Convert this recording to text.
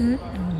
아,